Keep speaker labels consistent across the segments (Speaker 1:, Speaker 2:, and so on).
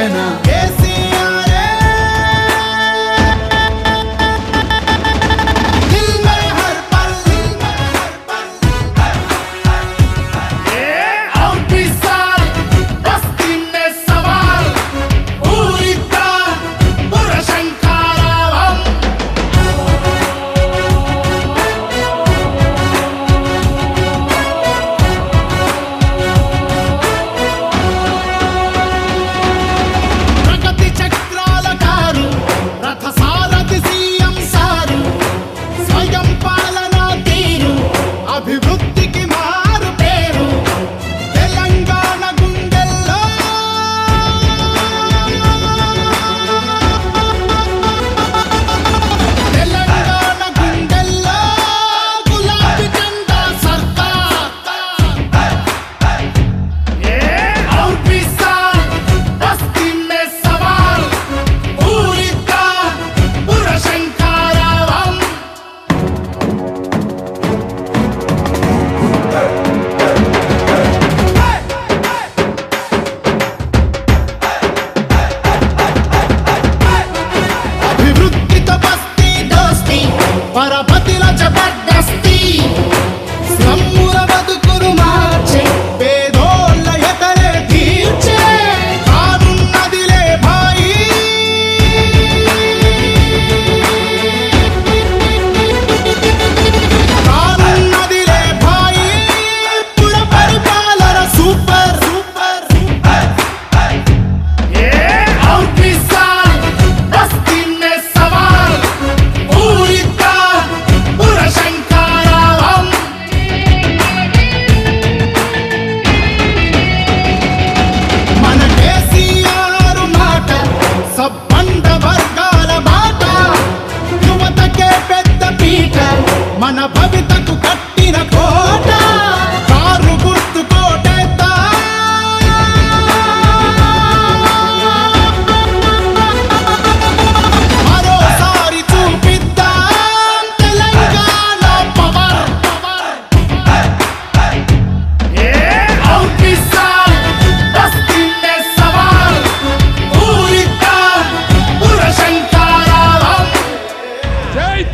Speaker 1: Sena.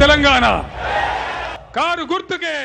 Speaker 1: Telangana car గుర్తుకే